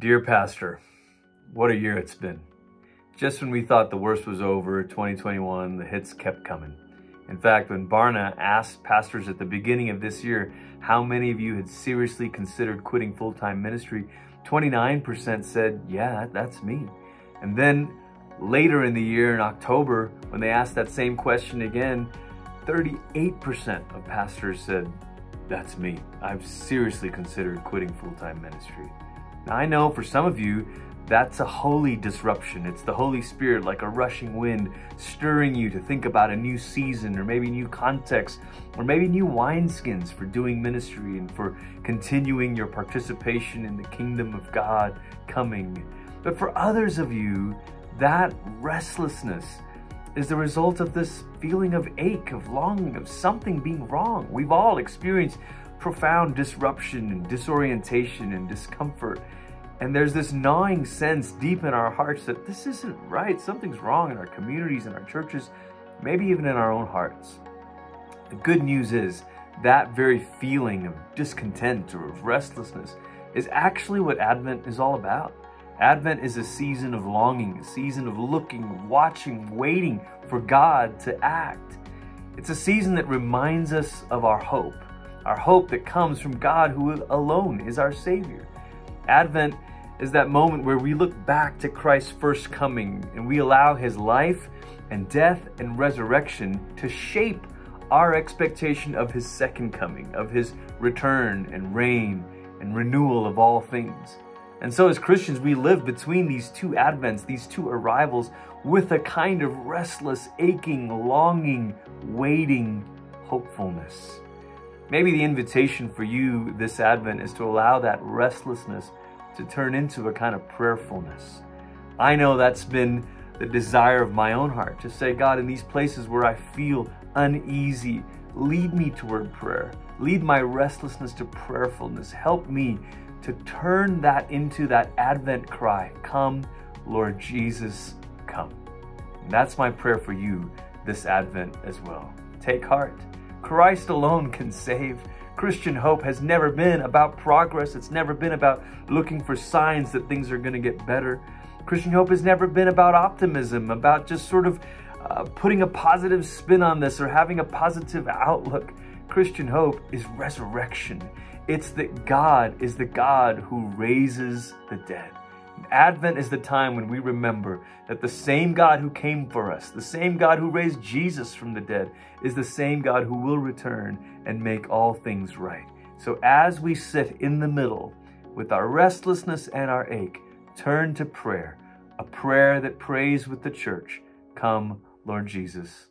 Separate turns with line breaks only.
Dear Pastor, what a year it's been. Just when we thought the worst was over, 2021, the hits kept coming. In fact, when Barna asked pastors at the beginning of this year how many of you had seriously considered quitting full-time ministry, 29% said, yeah, that's me. And then later in the year, in October, when they asked that same question again, 38% of pastors said, that's me. I've seriously considered quitting full-time ministry. I know for some of you, that's a holy disruption. It's the Holy Spirit, like a rushing wind, stirring you to think about a new season or maybe new context or maybe new wineskins for doing ministry and for continuing your participation in the kingdom of God coming. But for others of you, that restlessness is the result of this feeling of ache, of longing, of something being wrong. We've all experienced profound disruption and disorientation and discomfort. And there's this gnawing sense deep in our hearts that this isn't right. Something's wrong in our communities, in our churches, maybe even in our own hearts. The good news is that very feeling of discontent or of restlessness is actually what Advent is all about. Advent is a season of longing, a season of looking, watching, waiting for God to act. It's a season that reminds us of our hope, our hope that comes from God who alone is our Savior. Advent is that moment where we look back to Christ's first coming and we allow his life and death and resurrection to shape our expectation of his second coming, of his return and reign and renewal of all things. And so as Christians, we live between these two advents, these two arrivals, with a kind of restless, aching, longing, waiting hopefulness. Maybe the invitation for you this Advent is to allow that restlessness to turn into a kind of prayerfulness. I know that's been the desire of my own heart to say, God, in these places where I feel uneasy, lead me toward prayer. Lead my restlessness to prayerfulness. Help me to turn that into that Advent cry Come, Lord Jesus, come. And that's my prayer for you this Advent as well. Take heart. Christ alone can save. Christian hope has never been about progress. It's never been about looking for signs that things are going to get better. Christian hope has never been about optimism, about just sort of uh, putting a positive spin on this or having a positive outlook. Christian hope is resurrection. It's that God is the God who raises the dead. Advent is the time when we remember that the same God who came for us, the same God who raised Jesus from the dead, is the same God who will return and make all things right. So as we sit in the middle with our restlessness and our ache, turn to prayer, a prayer that prays with the church, Come, Lord Jesus.